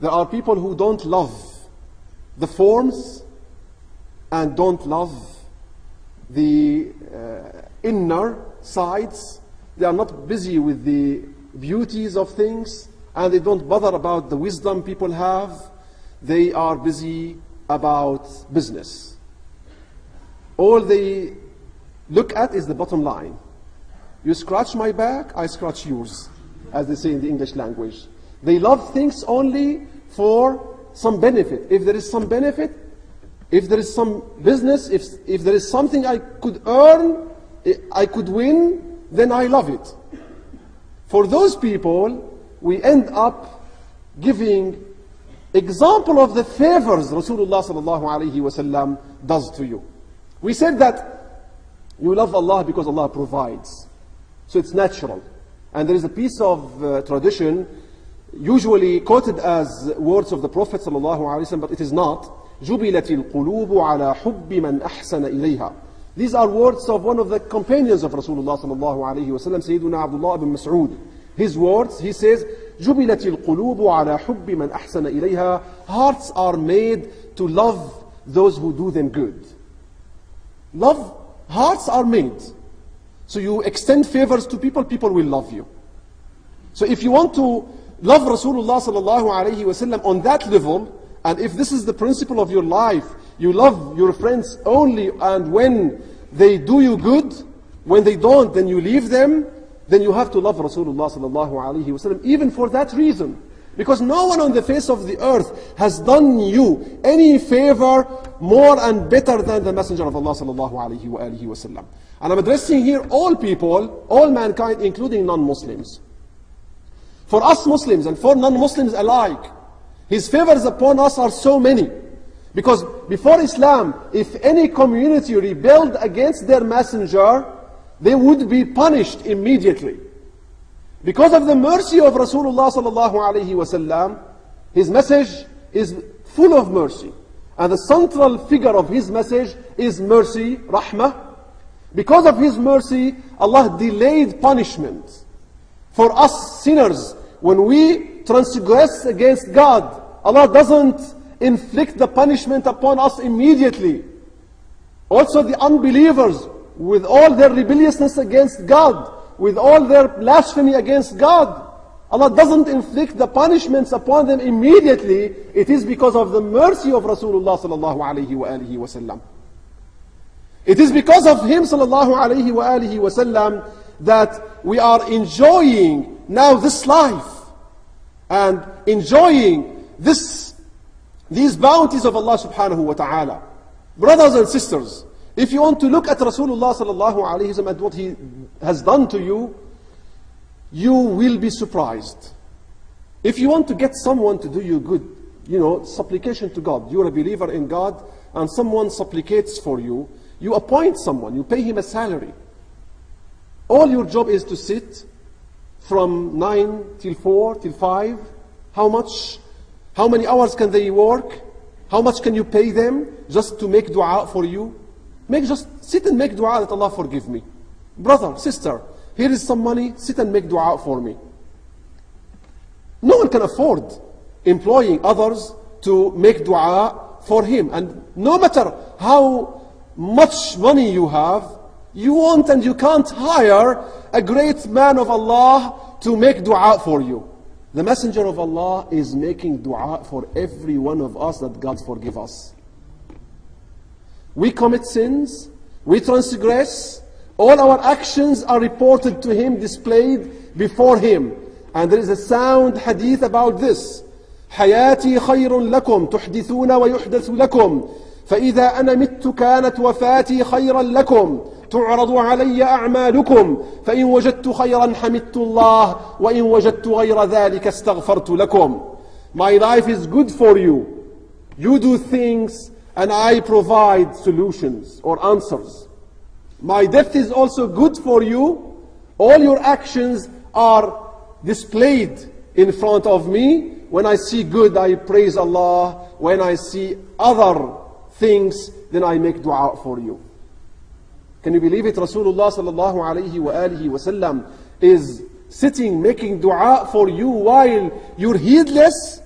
There are people who don't love the forms and don't love the uh, inner sides. They are not busy with the beauties of things and they don't bother about the wisdom people have. They are busy about business. All they look at is the bottom line. You scratch my back, I scratch yours, as they say in the English language. They love things only for some benefit. If there is some benefit, if there is some business, if, if there is something I could earn, I could win, then I love it. For those people, we end up giving example of the favors Rasulullah sallallahu alaihi wasallam does to you. We said that you love Allah because Allah provides. So it's natural. And there is a piece of uh, tradition usually quoted as words of the Prophet sallallahu alaihi wasallam, but it is not. جُبِلَتِ الْقُلُوبُ عَلَى حُبِّ مَنْ أَحْسَنَ إِلَيْهَا These are words of one of the companions of Rasulullah sallallahu alaihi wasallam, Sayyiduna Abdullah ibn Mas'ud. His words, he says, جُبِلَتِ الْقُلُوبُ عَلَى حُبِّ مَنْ أَحْسَنَ إِلَيْهَا Hearts are made to love those who do them good. Love, hearts are made. So you extend favors to people, people will love you. So if you want to love Rasulullah sallallahu alayhi wasallam on that level, and if this is the principle of your life, you love your friends only, and when they do you good, when they don't, then you leave them, then you have to love Rasulullah sallallahu alayhi wasallam, even for that reason. Because no one on the face of the earth has done you any favor more and better than the Messenger of Allah sallallahu alayhi wa. And I'm addressing here all people, all mankind, including non-Muslims. For us Muslims and for non-Muslims alike, his favors upon us are so many. Because before Islam, if any community rebelled against their messenger, they would be punished immediately. Because of the mercy of Rasulullah wasallam, his message is full of mercy. And the central figure of his message is mercy, rahmah. Because of his mercy, Allah delayed punishment. For us sinners, when we transgress against God, Allah doesn't inflict the punishment upon us immediately. Also the unbelievers, with all their rebelliousness against God, with all their blasphemy against God, Allah doesn't inflict the punishments upon them immediately. It is because of the mercy of Rasulullah sallallahu alayhi wa alihi wa sallam. It is because of him sallallahu alayhi wa alihi wa sallam that we are enjoying now this life and enjoying this, these bounties of Allah subhanahu wa ta'ala. Brothers and sisters, if you want to look at Rasulullah sallallahu alayhi wa and what he has done to you, you will be surprised. If you want to get someone to do you good, you know, supplication to God, you're a believer in God, and someone supplicates for you, you appoint someone, you pay him a salary. All your job is to sit from 9 till 4 till 5. How much? How many hours can they work? How much can you pay them just to make dua for you? Make just sit and make dua that Allah forgive me. Brother, sister, here is some money, sit and make dua for me. No one can afford employing others to make dua for him. And no matter how much money you have, you won't and you can't hire a great man of Allah to make dua for you. The Messenger of Allah is making dua for every one of us that God forgive us. We commit sins, we transgress, all our actions are reported to Him, displayed before Him. And there is a sound hadith about this. حياتي خير لكم تحدثون ويحدث لكم فإذا أنا مت كانت وفاتي خيرا لكم تعرض علي أعمالكم فإن وجدت خيرا حمدت الله وإن وجدت غير ذلك استغفرت لكم My life is good for you. You do things and I provide solutions or answers. My death is also good for you. All your actions are displayed in front of me. When I see good, I praise Allah. When I see other things, then I make dua for you. Can you believe it? Rasulullah sallallahu alayhi wa alihi wasallam is sitting making dua for you while you're heedless.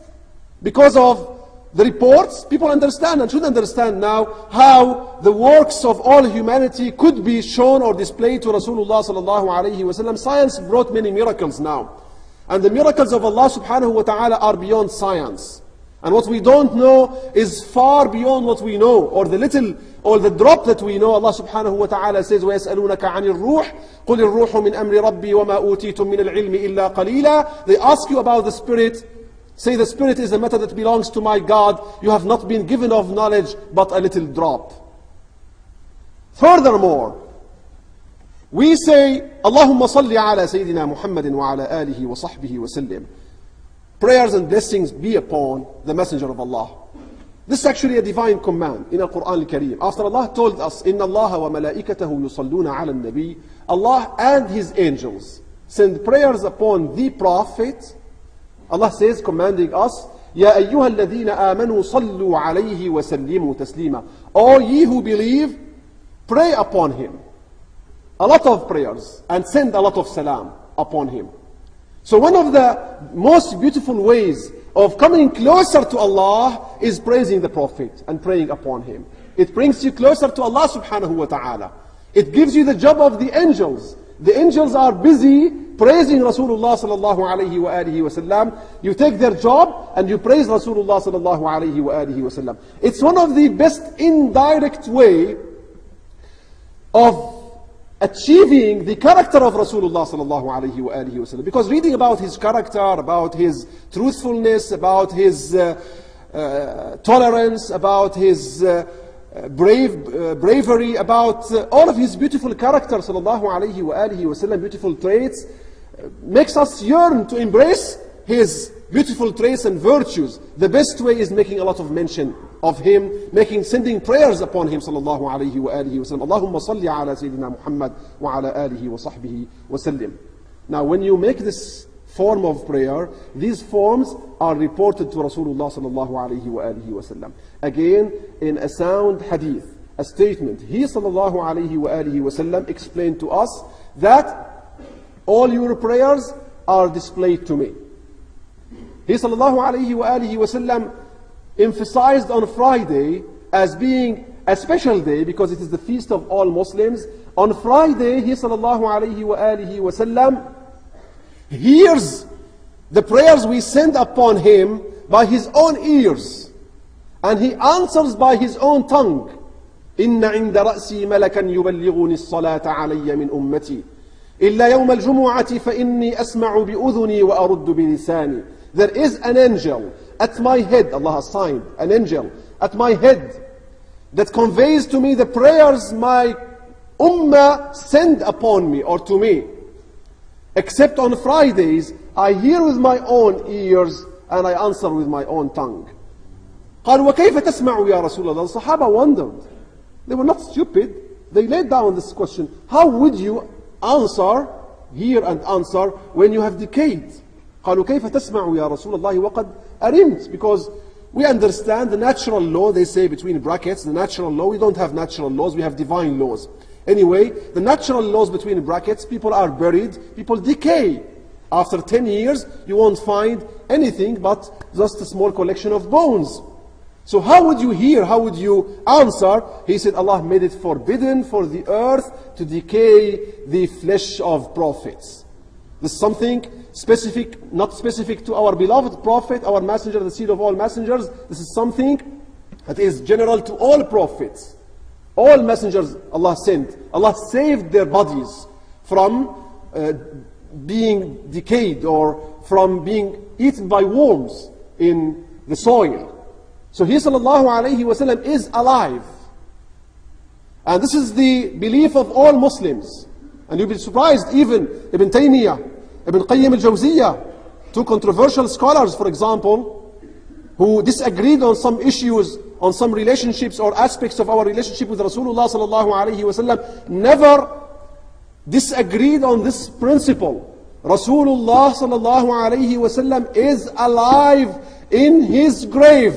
Because of the reports, people understand and should understand now how the works of all humanity could be shown or displayed to Rasulullah sallallahu alayhi wasallam. Science brought many miracles now. And the miracles of Allah subhanahu wa ta'ala are beyond science. And what we don't know is far beyond what we know, or the little, or the drop that we know. Allah subhanahu wa ta'ala says, وَيَسْأَلُونَكَ عَنِ الرُّوحِ قُلِ الرُّوحُ مِنْ أَمْرِ رَبِّي وَمَا أُوتِيتُم مِّنَ الْعِلْمِ إِلَّا قَلِيلًا They ask you about the Spirit. Say the Spirit is a matter that belongs to my God. You have not been given of knowledge, but a little drop. Furthermore, we say, Allahumma salli ala Sayyidina Muhammadin wa ala alihi wa sahbihi wa sallim. Prayers and blessings be upon the Messenger of Allah. This is actually a divine command in the Quran al-Kareem. After Allah told us, إِنَّ اللَّهَ وَمَلَائِكَتَهُ يُصَلُّونَ عَلى النَّبِيِّ Allah and His angels send prayers upon the Prophet. Allah says, commanding us, يَا أَيُّهَا الَّذِينَ آمَنُوا صَلُّوا عَلَيْهِ وَسَلِّمُوا تَسْلِيمًا All ye who believe, pray upon Him. A lot of prayers and send a lot of salam upon Him. So one of the most beautiful ways of coming closer to Allah is praising the Prophet and praying upon him. It brings you closer to Allah subhanahu wa ta'ala. It gives you the job of the angels. The angels are busy praising Rasulullah sallallahu alayhi wa alihi wa sallam. You take their job and you praise Rasulullah sallallahu alayhi wa alihi wa sallam. It's one of the best indirect way of achieving the character of Rasulullah sallallahu alayhi wa alihi. Because reading about his character, about his truthfulness, about his uh, uh, tolerance, about his uh, brave, bravery, about all of his beautiful character, sallallahu alayhi wa alihi beautiful traits, makes us yearn to embrace his beautiful traits and virtues. The best way is making a lot of mention of him, making, sending prayers upon him, sallallahu alayhi wa alihi wa sallam. Allahumma salli ala Sayyidina Muhammad wa ala alihi wa sahbihi wa sallim. Now, when you make this form of prayer, these forms are reported to Rasulullah sallallahu alayhi wa alihi wa sallam. Again, in a sound hadith, a statement, he sallallahu alayhi wa alihi wa sallam explained to us that all your prayers are displayed to me. He sallallahu alayhi wa alihi wa sallam emphasized on Friday as being a special day because it is the feast of all Muslims. On Friday, he sallallahu alayhi wa alihi wa sallam hears the prayers we send upon him by his own ears. And he answers by his own tongue. إن عند رأسي ملكا يبلغني الصلاة علي من أمتي إلا يوم الجمعة فإني أسمع بأذني وأرد بلساني There is an angel at my head, Allah has signed, an angel at my head that conveys to me the prayers my ummah send upon me or to me. Except on Fridays, I hear with my own ears and I answer with my own tongue. قال وكيف تسمع يا رسول الله The Sahaba wondered. They were not stupid. They laid down this question. How would you answer, hear and answer, when you have decayed? قالوا كيف تسمع يا رسول الله وقد أرمت Because we understand the natural law, they say between brackets, the natural law, we don't have natural laws, we have divine laws. Anyway, the natural laws between brackets, people are buried, people decay. After 10 years, you won't find anything but just a small collection of bones. So how would you hear, how would you answer? He said Allah made it forbidden for the earth to decay the flesh of prophets. This is something specific, not specific to our beloved prophet, our messenger, the seed of all messengers. This is something that is general to all prophets. All messengers Allah sent, Allah saved their bodies from uh, being decayed or from being eaten by worms in the soil. So he sallallahu alayhi wasallam is alive. And this is the belief of all Muslims. And you'll be surprised, even Ibn Taymiyyah, Ibn Qayyim al-Jawziyah, two controversial scholars, for example, who disagreed on some issues, on some relationships or aspects of our relationship with Rasulullah sallallahu alayhi wasallam, never disagreed on this principle. Rasulullah sallallahu alayhi wasallam is alive in his grave.